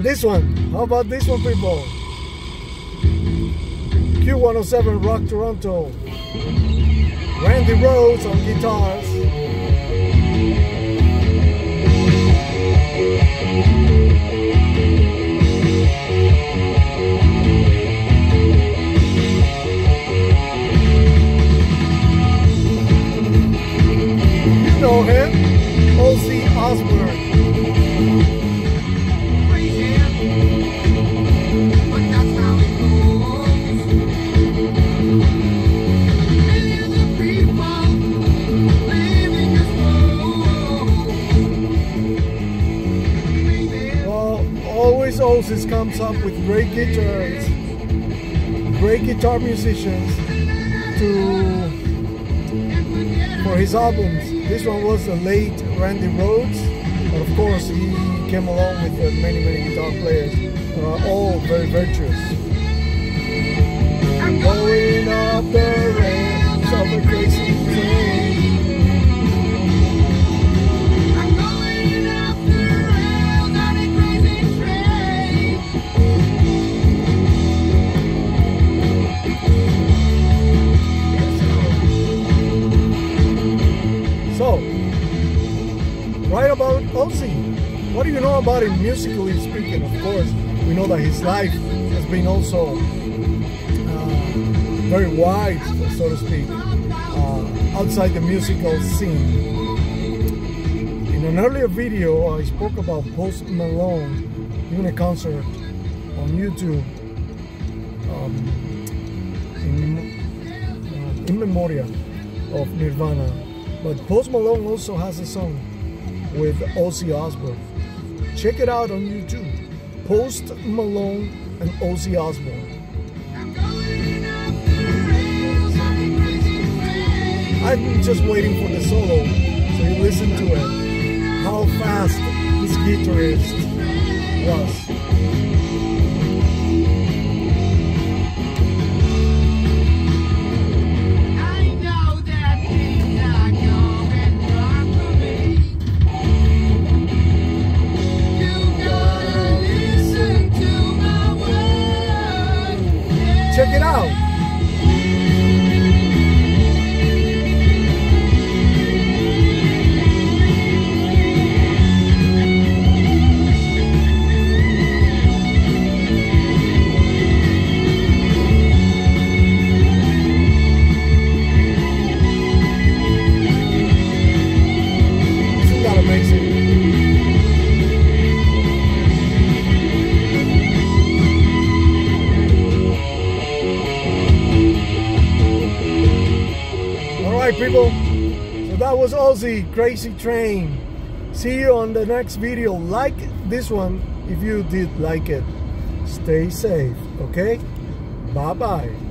And this one, how about this one, people? Q107 Rock Toronto. Randy Rhoads on guitars. You know him, Ozzy Osbourne. Always comes up with great guitars, great guitar musicians to for his albums. This one was the late Randy Rhoads, but of course he came along with uh, many many guitar players are all very virtuous. About Ozzy. What do you know about him musically speaking? Of course, we know that his life has been also uh, very wide, so to speak, uh, outside the musical scene. In an earlier video, I spoke about Post Malone giving a concert on YouTube um, in, uh, in memoriam of Nirvana. But Post Malone also has a song with Ozzy Osbourne. Check it out on YouTube. Post Malone and Ozzy Osbourne. I'm just waiting for the solo, so you listen to it. How fast this guitarist was. Right, people. So that was Ozzy Crazy Train. See you on the next video. Like this one if you did like it. Stay safe, okay? Bye bye.